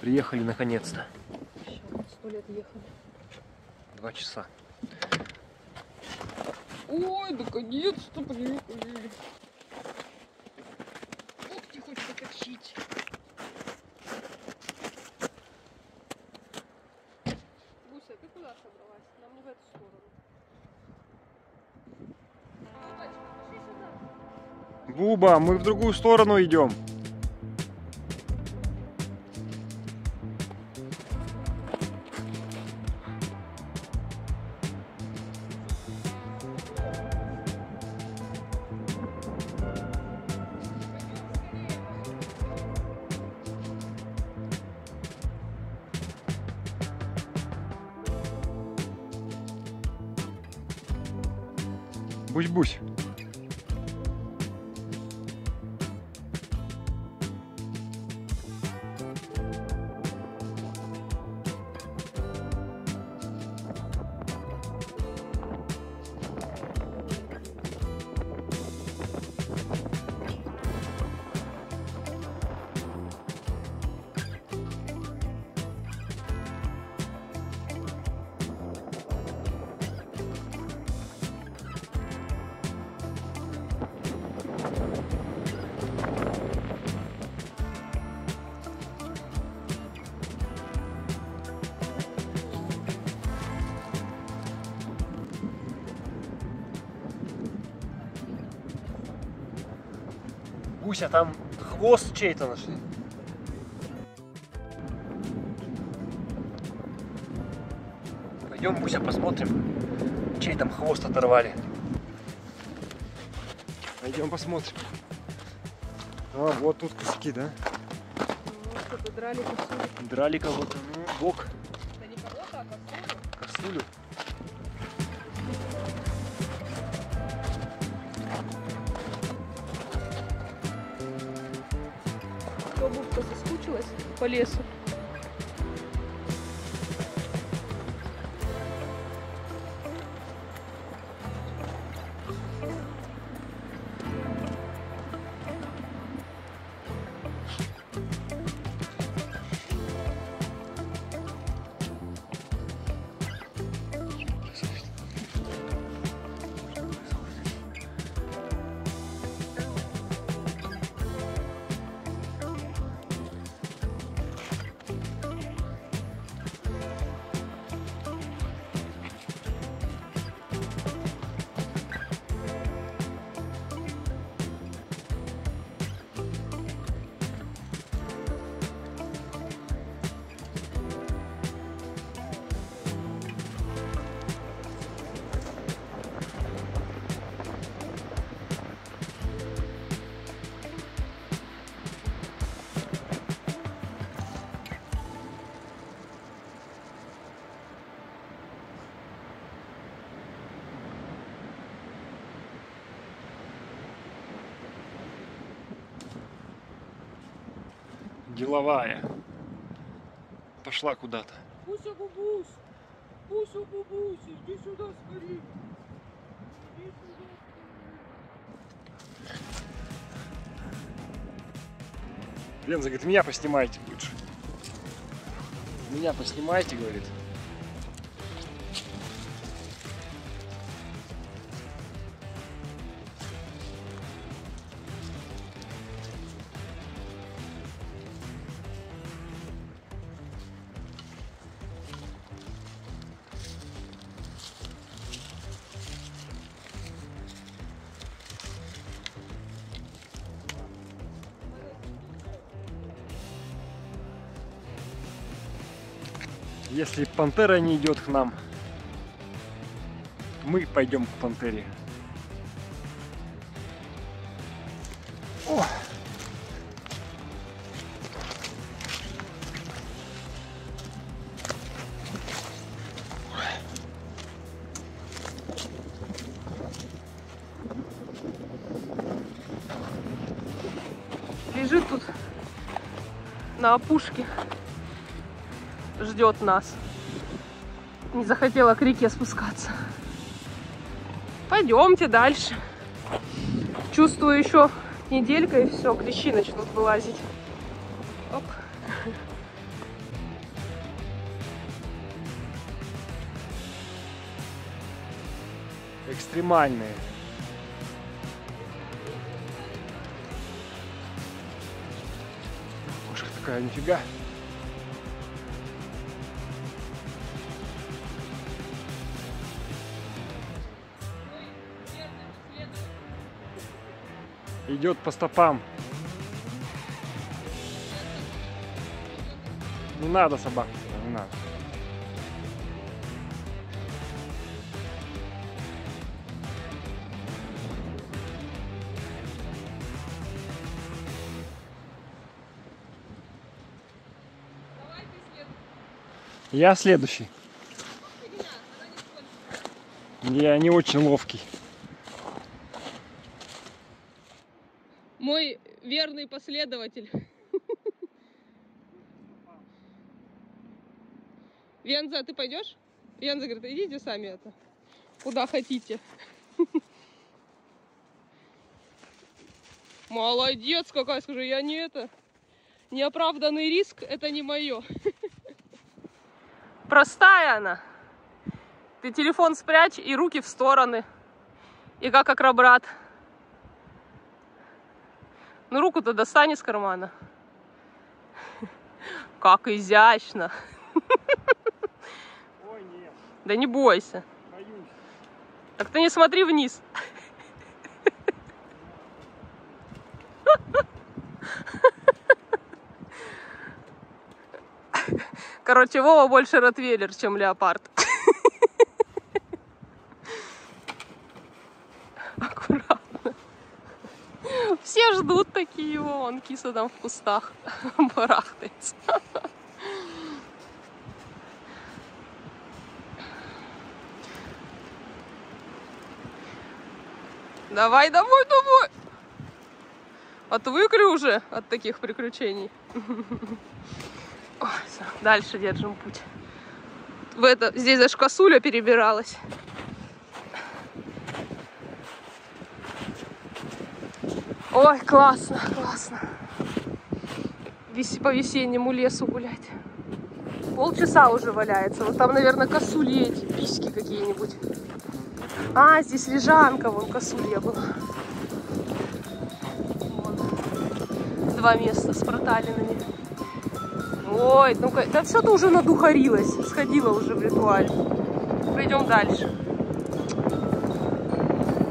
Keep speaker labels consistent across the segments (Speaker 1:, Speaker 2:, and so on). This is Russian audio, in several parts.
Speaker 1: Приехали наконец-то.
Speaker 2: Сто лет ехали.
Speaker 1: Два часа.
Speaker 2: Ой, наконец-то приехали. Ух ты, хочешь потащить. Гуся, ты куда собралась? Нам не в эту сторону. Сюда.
Speaker 1: Буба, мы в другую сторону идем. Бусь-бусь. Буся, там хвост чей-то нашли. Пойдем, Буся, посмотрим, чей там хвост оторвали. Пойдем посмотрим. А, вот тут куски, да?
Speaker 2: Ну, что-то драли косулю.
Speaker 1: Драли кого-то. Ну, бок,
Speaker 2: Да не кого-то, а косулю.
Speaker 1: косулю.
Speaker 2: Соскучилась по
Speaker 1: Деловая. Пошла куда-то.
Speaker 2: Буся бубусь! Буся бубусь, иди сюда скорее! Иди сюда
Speaker 1: Ленза говорит, меня поснимайте лучше. Меня поснимайте, говорит. Если пантера не идет к нам, мы пойдем к пантере. О!
Speaker 2: Лежит тут на опушке ждет нас. Не захотела к реке спускаться. Пойдемте дальше. Чувствую еще неделька и все, клещи начнут вылазить. Оп.
Speaker 1: Экстремальные. Кошка такая, нифига. Идет по стопам. Не надо собаку, не надо. Я следующий. Я не очень ловкий.
Speaker 2: Мой верный последователь. Венза, ты пойдешь? Венза говорит, идите сами это. Куда хотите. Молодец какая, скажи, я не это. Неоправданный риск, это не мое. Простая она. Ты телефон спрячь и руки в стороны. И как акробрат. Ну, руку-то достань из кармана. Как изящно.
Speaker 1: Ой, нет,
Speaker 2: Да не бойся.
Speaker 1: боюсь.
Speaker 2: Так ты не смотри вниз. Короче, Вова больше ротвейлер, чем леопард. Все ждут такие его, он киса там в кустах барахтается. Давай, давай, давай. Отвыкли уже от таких приключений. Ой, Дальше держим путь. В это, здесь даже косуля перебиралась. Ой, классно, классно. По весеннему лесу гулять. Полчаса уже валяется. Вот там, наверное, косули эти, письки какие-нибудь. А, здесь лежанка, вон косулья была. Вон. Два места с проталинами. Ой, ну-ка, да все ты уже надухарилась, сходила уже в ритуаль. Пойдем дальше.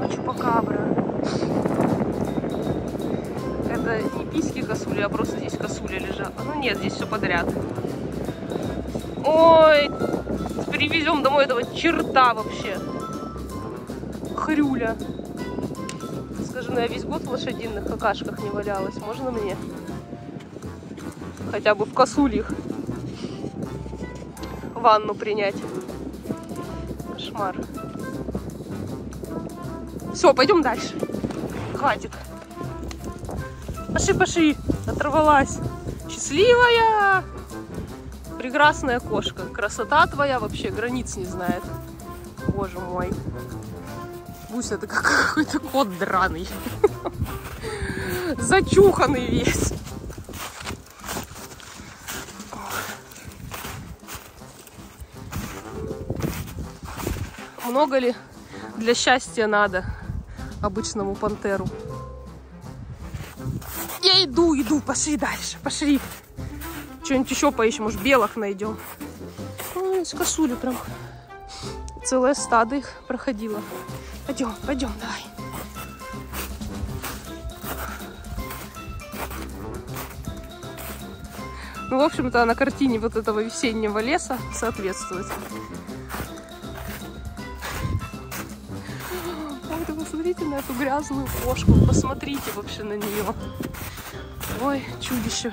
Speaker 2: Ну, чупакабра. Это не письки косули, а просто здесь косуля лежат. Ну нет, здесь все подряд. Ой, привезем домой этого черта вообще хрюля. Скажи, ну я весь год в лошадиных какашках не валялась. Можно мне? Хотя бы в косульях ванну принять. Кошмар. Все, пойдем дальше. Пошли, пошли. Оторвалась. Счастливая. Прекрасная кошка. Красота твоя вообще границ не знает. Боже мой. Гусь это как какой-то кот драный. Зачуханный весь. Много ли для счастья надо обычному пантеру? Я иду, иду, пошли дальше, пошли. Что-нибудь еще поищем, может белок найдем. Ой, с косули прям целое стадо их проходило. Пойдем, пойдем, давай. Ну, в общем-то, на картине вот этого весеннего леса соответствует. Посмотрите на эту грязную кошку. Посмотрите вообще на нее. Ой, чудище.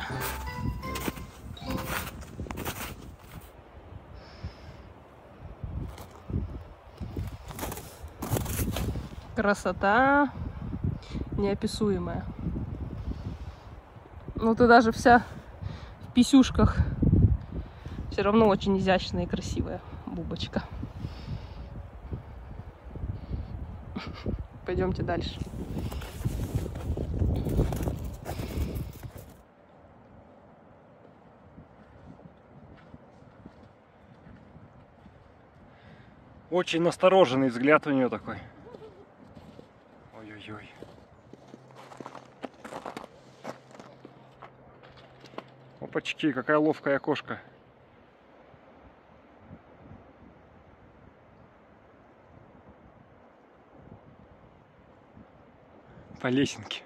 Speaker 2: Красота неописуемая. Ну ты даже вся в писюшках. Все равно очень изящная и красивая бубочка. Пойдемте дальше.
Speaker 1: Очень настороженный взгляд у нее такой. Ой-ой-ой. Опачки, какая ловкая кошка. По лесенке.